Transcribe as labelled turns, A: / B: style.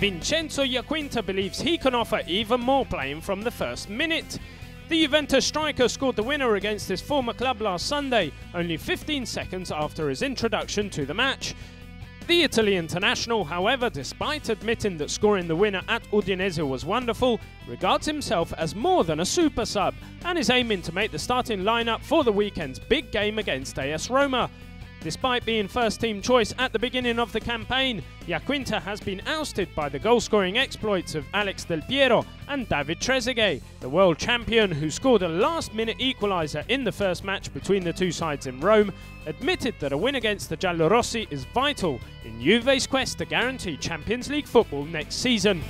A: Vincenzo Iaquinta believes he can offer even more playing from the first minute. The Juventus striker scored the winner against his former club last Sunday, only 15 seconds after his introduction to the match. The Italy international, however, despite admitting that scoring the winner at Udinese was wonderful, regards himself as more than a super sub and is aiming to make the starting lineup for the weekend's big game against AS Roma. Despite being first team choice at the beginning of the campaign, Iaquinta has been ousted by the goal scoring exploits of Alex Del Piero and David Trezeguet. The world champion, who scored a last minute equaliser in the first match between the two sides in Rome, admitted that a win against the Giallorossi is vital in Juve's quest to guarantee Champions League football next season.